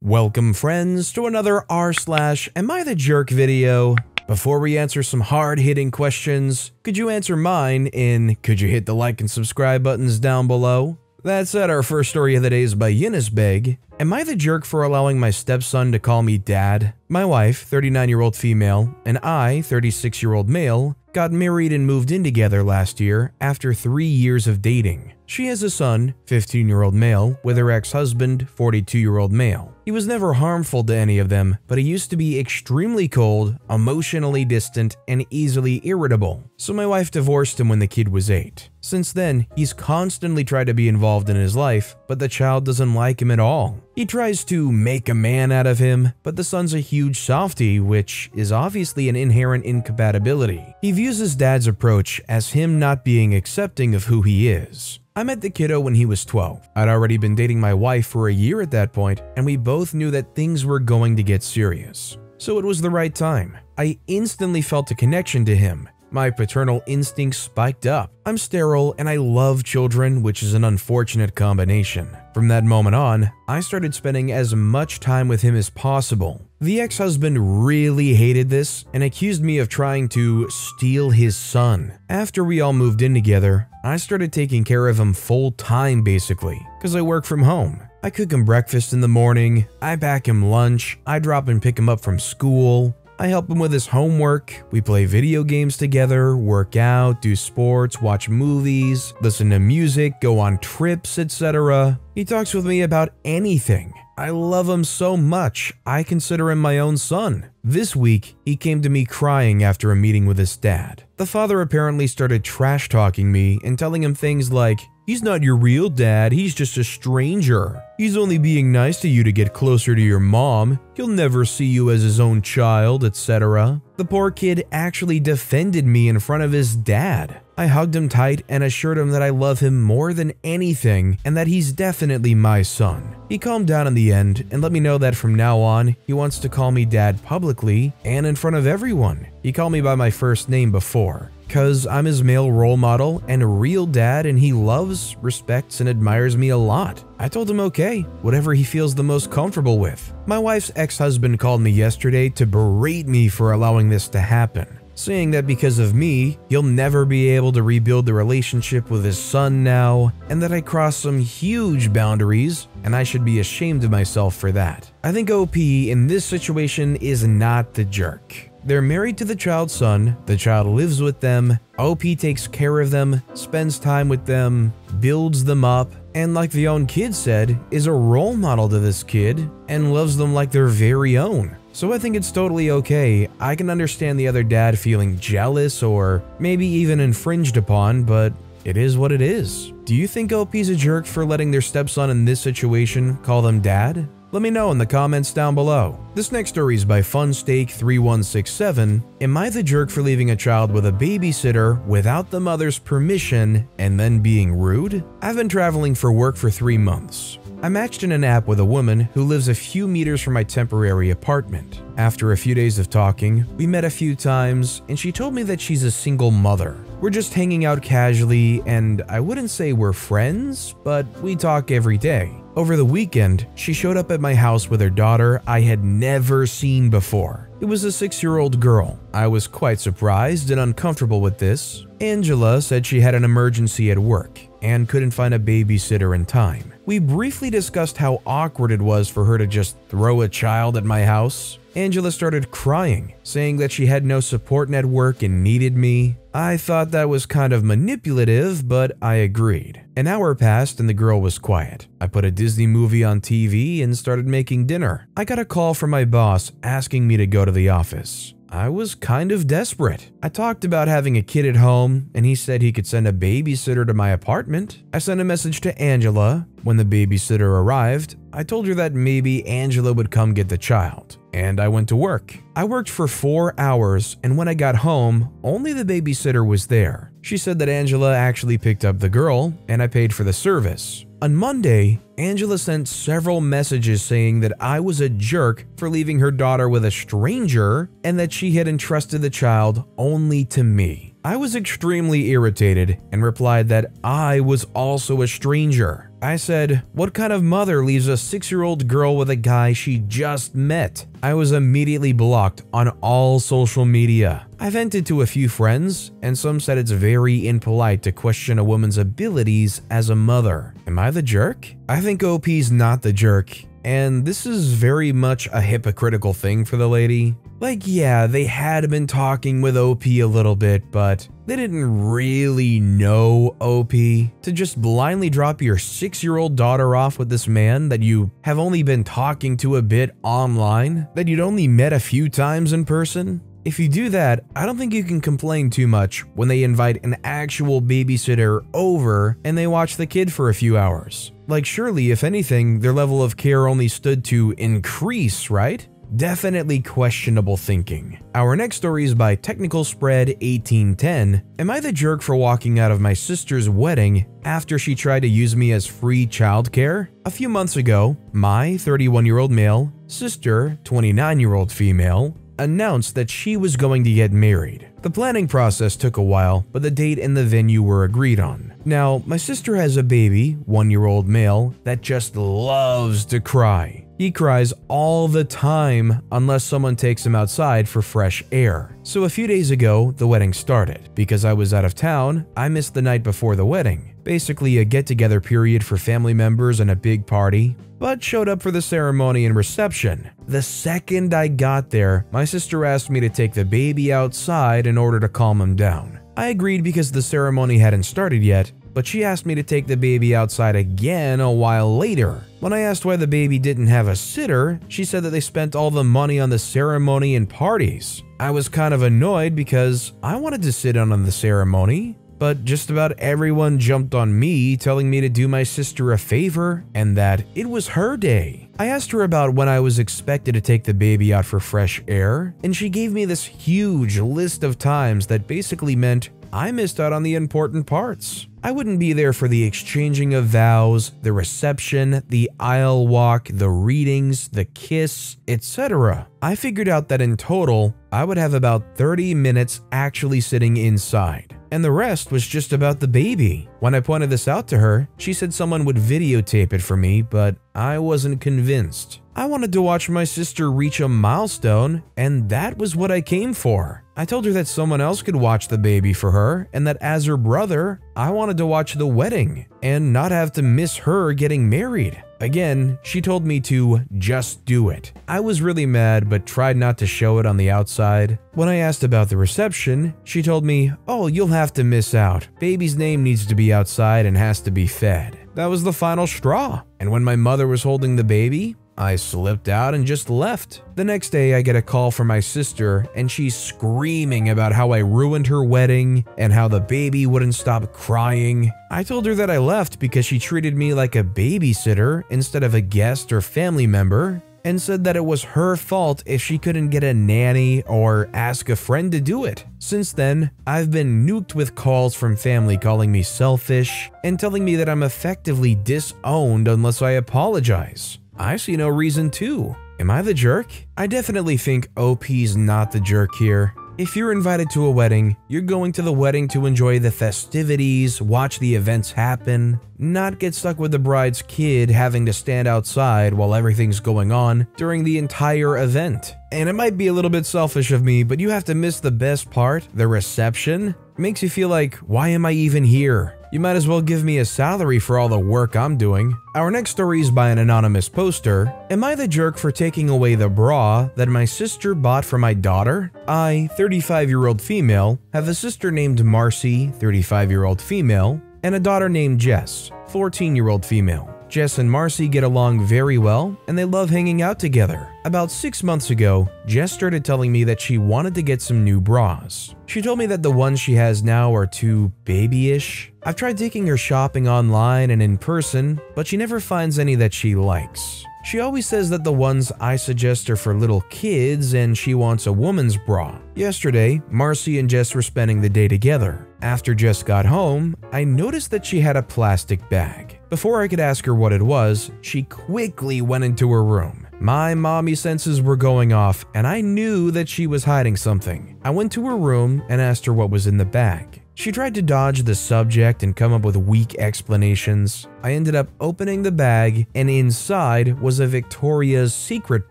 Welcome friends to another r slash am I the jerk video. Before we answer some hard hitting questions, could you answer mine in could you hit the like and subscribe buttons down below? That said, our first story of the day is by Eunice Beg. Am I the jerk for allowing my stepson to call me dad? My wife, 39 year old female, and I, 36 year old male, got married and moved in together last year after three years of dating. She has a son, 15 year old male, with her ex husband, 42 year old male. He was never harmful to any of them, but he used to be extremely cold, emotionally distant, and easily irritable. So my wife divorced him when the kid was 8. Since then, he's constantly tried to be involved in his life, but the child doesn't like him at all. He tries to make a man out of him, but the son's a huge softie, which is obviously an inherent incompatibility. He views his dad's approach as him not being accepting of who he is. I met the kiddo when he was 12. I'd already been dating my wife for a year at that point, and we both knew that things were going to get serious. So it was the right time. I instantly felt a connection to him, my paternal instincts spiked up. I'm sterile and I love children, which is an unfortunate combination. From that moment on, I started spending as much time with him as possible. The ex husband really hated this and accused me of trying to steal his son. After we all moved in together, I started taking care of him full time basically, because I work from home. I cook him breakfast in the morning, I pack him lunch, I drop and pick him up from school, I help him with his homework, we play video games together, work out, do sports, watch movies, listen to music, go on trips, etc. He talks with me about anything. I love him so much, I consider him my own son. This week, he came to me crying after a meeting with his dad. The father apparently started trash talking me and telling him things like, He's not your real dad, he's just a stranger. He's only being nice to you to get closer to your mom. He'll never see you as his own child, etc. The poor kid actually defended me in front of his dad. I hugged him tight and assured him that I love him more than anything and that he's definitely my son. He calmed down in the end and let me know that from now on, he wants to call me dad publicly and in front of everyone. He called me by my first name before because I'm his male role model and a real dad and he loves, respects, and admires me a lot. I told him okay, whatever he feels the most comfortable with. My wife's ex-husband called me yesterday to berate me for allowing this to happen saying that because of me, he'll never be able to rebuild the relationship with his son now, and that I crossed some huge boundaries, and I should be ashamed of myself for that. I think OP in this situation is not the jerk. They're married to the child's son, the child lives with them, OP takes care of them, spends time with them, builds them up, and like the own kid said, is a role model to this kid and loves them like their very own. So I think it's totally okay. I can understand the other dad feeling jealous or maybe even infringed upon, but it is what it is. Do you think OP's a jerk for letting their stepson in this situation call them dad? Let me know in the comments down below. This next story is by Funsteak3167. Am I the jerk for leaving a child with a babysitter without the mother's permission and then being rude? I've been traveling for work for three months. I matched in an app with a woman who lives a few meters from my temporary apartment. After a few days of talking, we met a few times, and she told me that she's a single mother. We're just hanging out casually, and I wouldn't say we're friends, but we talk every day. Over the weekend, she showed up at my house with her daughter I had never seen before. It was a six year old girl. I was quite surprised and uncomfortable with this. Angela said she had an emergency at work and couldn't find a babysitter in time. We briefly discussed how awkward it was for her to just throw a child at my house. Angela started crying, saying that she had no support network and needed me. I thought that was kind of manipulative, but I agreed. An hour passed and the girl was quiet. I put a Disney movie on TV and started making dinner. I got a call from my boss asking me to go to the office. I was kind of desperate. I talked about having a kid at home, and he said he could send a babysitter to my apartment. I sent a message to Angela. When the babysitter arrived, I told her that maybe Angela would come get the child, and I went to work. I worked for four hours, and when I got home, only the babysitter was there. She said that Angela actually picked up the girl, and I paid for the service. On Monday, Angela sent several messages saying that I was a jerk for leaving her daughter with a stranger and that she had entrusted the child only to me. I was extremely irritated and replied that I was also a stranger. I said, What kind of mother leaves a six year old girl with a guy she just met? I was immediately blocked on all social media. I vented to a few friends, and some said it's very impolite to question a woman's abilities as a mother. Am I the jerk? I think OP's not the jerk, and this is very much a hypocritical thing for the lady. Like, yeah, they had been talking with OP a little bit, but they didn't really know OP. To just blindly drop your six year old daughter off with this man that you have only been talking to a bit online, that you'd only met a few times in person, if you do that, I don't think you can complain too much when they invite an actual babysitter over and they watch the kid for a few hours. Like, surely, if anything, their level of care only stood to increase, right? Definitely questionable thinking. Our next story is by Technical Spread 1810. Am I the jerk for walking out of my sister's wedding after she tried to use me as free childcare? A few months ago, my 31 year old male, sister, 29 year old female, announced that she was going to get married. The planning process took a while, but the date and the venue were agreed on. Now, my sister has a baby, one year old male, that just loves to cry. He cries all the time unless someone takes him outside for fresh air. So a few days ago, the wedding started. Because I was out of town, I missed the night before the wedding. Basically, a get together period for family members and a big party, but showed up for the ceremony and reception. The second I got there, my sister asked me to take the baby outside in order to calm him down. I agreed because the ceremony hadn't started yet, but she asked me to take the baby outside again a while later. When I asked why the baby didn't have a sitter, she said that they spent all the money on the ceremony and parties. I was kind of annoyed because I wanted to sit in on the ceremony, but just about everyone jumped on me telling me to do my sister a favor and that it was her day. I asked her about when I was expected to take the baby out for fresh air, and she gave me this huge list of times that basically meant I missed out on the important parts. I wouldn't be there for the exchanging of vows, the reception, the aisle walk, the readings, the kiss, etc. I figured out that in total, I would have about 30 minutes actually sitting inside and the rest was just about the baby. When I pointed this out to her, she said someone would videotape it for me, but I wasn't convinced. I wanted to watch my sister reach a milestone, and that was what I came for. I told her that someone else could watch the baby for her, and that as her brother, I wanted to watch the wedding and not have to miss her getting married. Again, she told me to just do it. I was really mad but tried not to show it on the outside. When I asked about the reception, she told me, Oh, you'll have to miss out. Baby's name needs to be outside and has to be fed. That was the final straw. And when my mother was holding the baby, I slipped out and just left. The next day, I get a call from my sister, and she's screaming about how I ruined her wedding and how the baby wouldn't stop crying. I told her that I left because she treated me like a babysitter instead of a guest or family member, and said that it was her fault if she couldn't get a nanny or ask a friend to do it. Since then, I've been nuked with calls from family calling me selfish and telling me that I'm effectively disowned unless I apologize. I see no reason to. Am I the jerk? I definitely think OP's not the jerk here. If you're invited to a wedding, you're going to the wedding to enjoy the festivities, watch the events happen, not get stuck with the bride's kid having to stand outside while everything's going on during the entire event. And it might be a little bit selfish of me, but you have to miss the best part, the reception. It makes you feel like, why am I even here? You might as well give me a salary for all the work I'm doing. Our next story is by an anonymous poster. Am I the jerk for taking away the bra that my sister bought for my daughter? I, 35 year old female, have a sister named Marcy, 35 year old female, and a daughter named Jess, 14 year old female. Jess and Marcy get along very well and they love hanging out together. About six months ago, Jess started telling me that she wanted to get some new bras. She told me that the ones she has now are too babyish. I've tried taking her shopping online and in person, but she never finds any that she likes. She always says that the ones I suggest are for little kids and she wants a woman's bra. Yesterday, Marcy and Jess were spending the day together. After Jess got home, I noticed that she had a plastic bag. Before I could ask her what it was, she quickly went into her room. My mommy senses were going off, and I knew that she was hiding something. I went to her room and asked her what was in the bag. She tried to dodge the subject and come up with weak explanations. I ended up opening the bag, and inside was a Victoria's Secret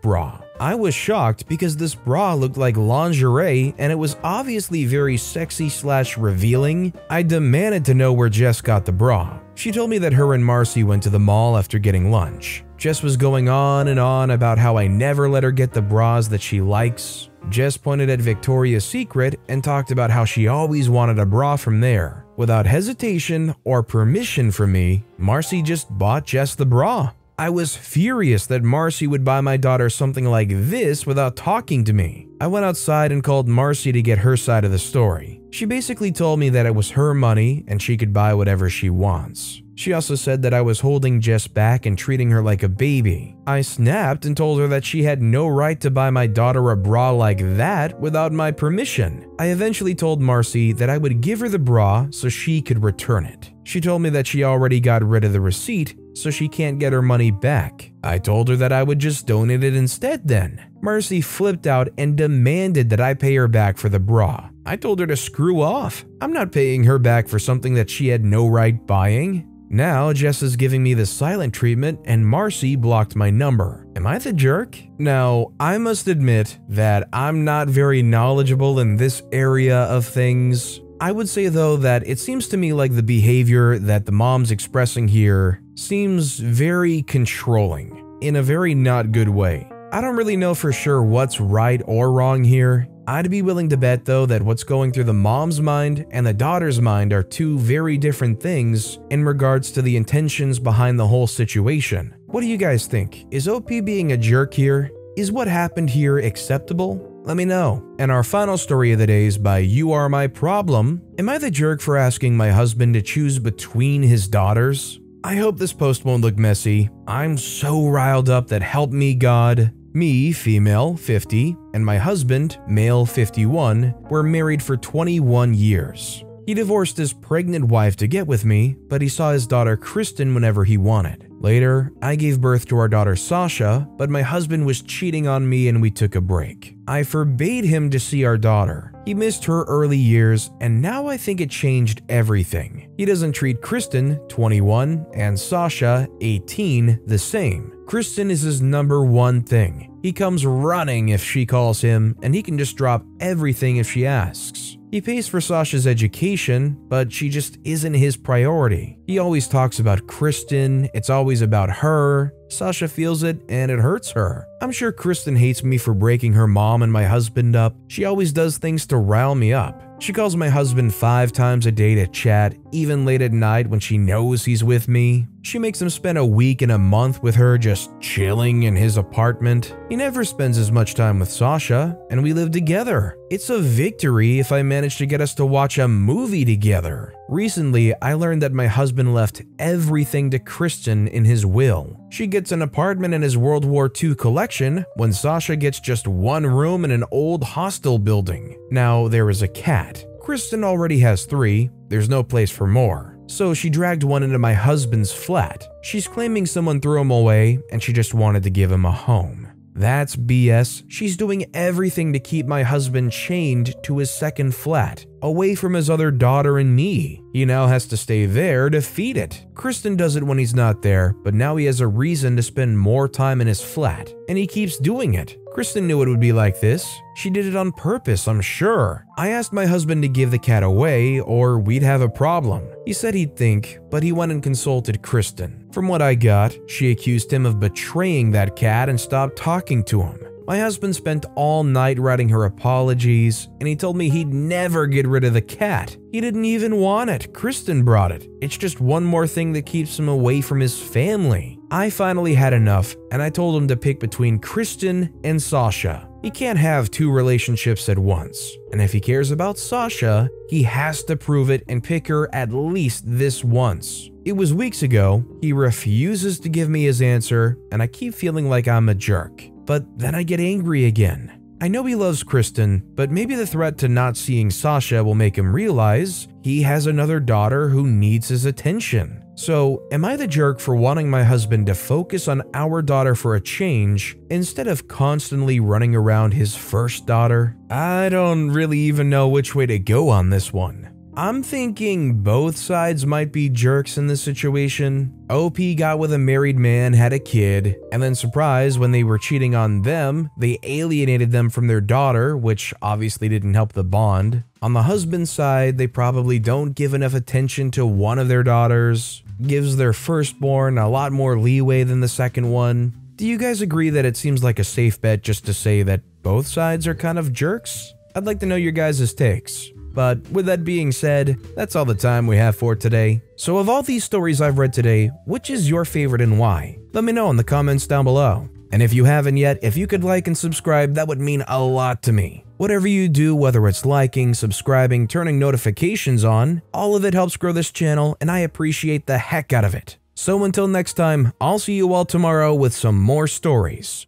bra. I was shocked because this bra looked like lingerie and it was obviously very sexy slash revealing. I demanded to know where Jess got the bra. She told me that her and Marcy went to the mall after getting lunch. Jess was going on and on about how I never let her get the bras that she likes. Jess pointed at Victoria's Secret and talked about how she always wanted a bra from there. Without hesitation or permission from me, Marcy just bought Jess the bra. I was furious that Marcy would buy my daughter something like this without talking to me. I went outside and called Marcy to get her side of the story. She basically told me that it was her money and she could buy whatever she wants. She also said that I was holding Jess back and treating her like a baby. I snapped and told her that she had no right to buy my daughter a bra like that without my permission. I eventually told Marcy that I would give her the bra so she could return it. She told me that she already got rid of the receipt, so she can't get her money back. I told her that I would just donate it instead then. Marcy flipped out and demanded that I pay her back for the bra. I told her to screw off. I'm not paying her back for something that she had no right buying. Now, Jess is giving me the silent treatment and Marcy blocked my number. Am I the jerk? Now, I must admit that I'm not very knowledgeable in this area of things. I would say though that it seems to me like the behavior that the mom's expressing here seems very controlling in a very not good way. I don't really know for sure what's right or wrong here. I'd be willing to bet though that what's going through the mom's mind and the daughter's mind are two very different things in regards to the intentions behind the whole situation. What do you guys think? Is OP being a jerk here? Is what happened here acceptable? Let me know. And our final story of the day is by You Are My Problem. Am I the jerk for asking my husband to choose between his daughters? I hope this post won't look messy. I'm so riled up that help me God. Me, female, 50, and my husband, male, 51, were married for 21 years. He divorced his pregnant wife to get with me, but he saw his daughter Kristen whenever he wanted. Later, I gave birth to our daughter Sasha, but my husband was cheating on me and we took a break. I forbade him to see our daughter. He missed her early years, and now I think it changed everything. He doesn't treat Kristen, 21, and Sasha, 18, the same. Kristen is his number one thing. He comes running if she calls him, and he can just drop everything if she asks. He pays for Sasha's education, but she just isn't his priority. He always talks about Kristen, it's always about her. Sasha feels it and it hurts her. I'm sure Kristen hates me for breaking her mom and my husband up. She always does things to rile me up. She calls my husband five times a day to chat, even late at night when she knows he's with me. She makes him spend a week and a month with her just chilling in his apartment. He never spends as much time with Sasha, and we live together. It's a victory if I manage to get us to watch a movie together. Recently, I learned that my husband left everything to Kristen in his will. She gets an apartment in his World War II collection when Sasha gets just one room in an old hostel building. Now, there is a cat. Kristen already has three, there's no place for more. So she dragged one into my husband's flat. She's claiming someone threw him away and she just wanted to give him a home. That's BS. She's doing everything to keep my husband chained to his second flat, away from his other daughter and me. He now has to stay there to feed it. Kristen does it when he's not there, but now he has a reason to spend more time in his flat, and he keeps doing it. Kristen knew it would be like this. She did it on purpose, I'm sure. I asked my husband to give the cat away, or we'd have a problem. He said he'd think, but he went and consulted Kristen. From what I got, she accused him of betraying that cat and stopped talking to him. My husband spent all night writing her apologies, and he told me he'd never get rid of the cat. He didn't even want it, Kristen brought it. It's just one more thing that keeps him away from his family. I finally had enough, and I told him to pick between Kristen and Sasha. He can't have two relationships at once, and if he cares about Sasha, he has to prove it and pick her at least this once. It was weeks ago, he refuses to give me his answer, and I keep feeling like I'm a jerk. But then I get angry again. I know he loves Kristen, but maybe the threat to not seeing Sasha will make him realize he has another daughter who needs his attention. So, am I the jerk for wanting my husband to focus on our daughter for a change instead of constantly running around his first daughter? I don't really even know which way to go on this one. I'm thinking both sides might be jerks in this situation. OP got with a married man, had a kid, and then surprise, when they were cheating on them, they alienated them from their daughter, which obviously didn't help the bond. On the husband's side, they probably don't give enough attention to one of their daughters, gives their firstborn a lot more leeway than the second one. Do you guys agree that it seems like a safe bet just to say that both sides are kind of jerks? I'd like to know your guys' takes. But with that being said, that's all the time we have for today. So of all these stories I've read today, which is your favorite and why? Let me know in the comments down below. And if you haven't yet, if you could like and subscribe, that would mean a lot to me. Whatever you do, whether it's liking, subscribing, turning notifications on, all of it helps grow this channel and I appreciate the heck out of it. So until next time, I'll see you all tomorrow with some more stories.